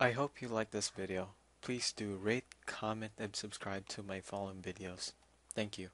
I hope you like this video. Please do rate, comment, and subscribe to my following videos. Thank you.